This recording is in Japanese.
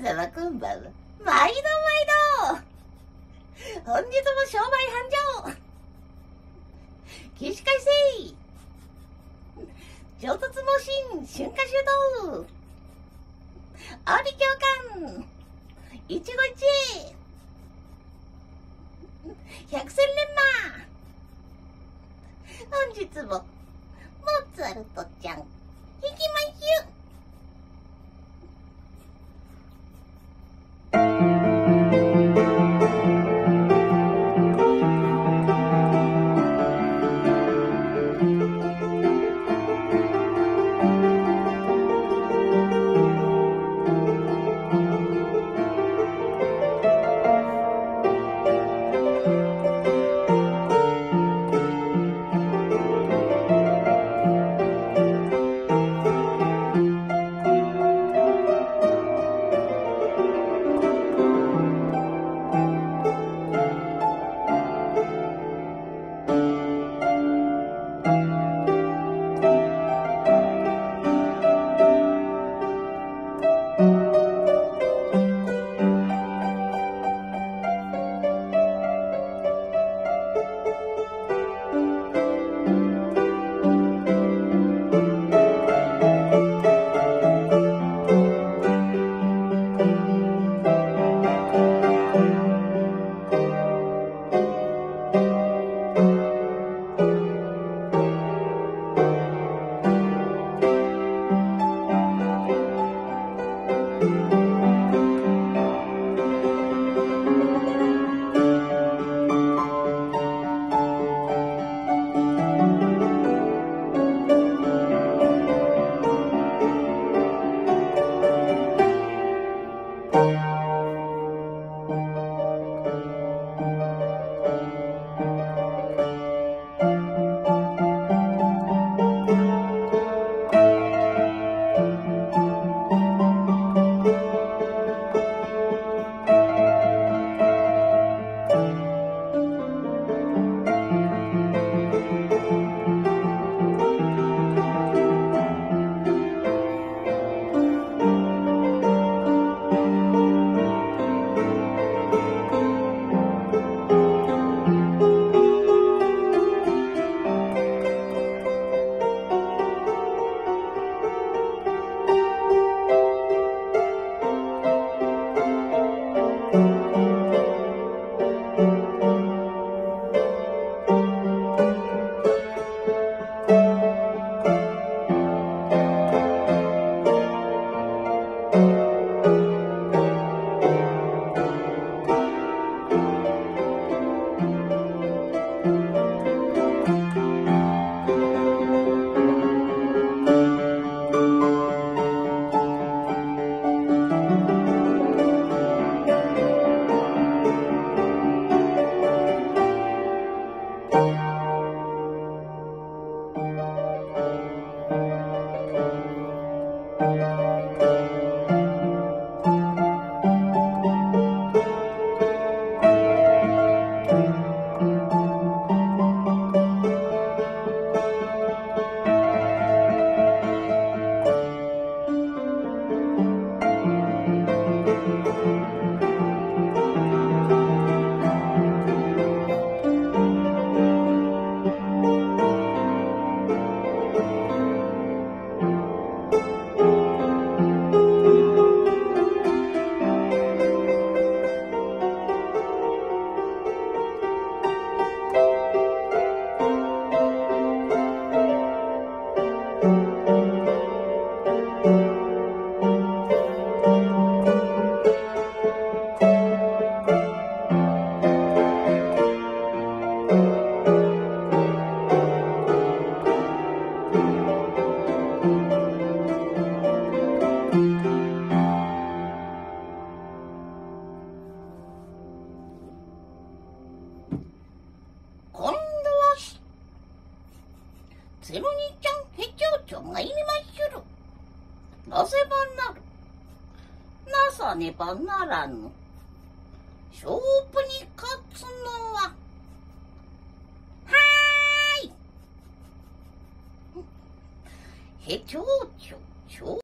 皆様こんばんは。毎度毎度本日も商売繁盛起死回生上突猛進春夏秋冬阿里教官一期一会百戦錬磨本日もモーツァルトちゃん行きましょゼロ兄ちゃんヘチョウチョがいりましゅる。なせばなる。なさねばならぬ。勝負に勝ーい。ヘチョウチョ、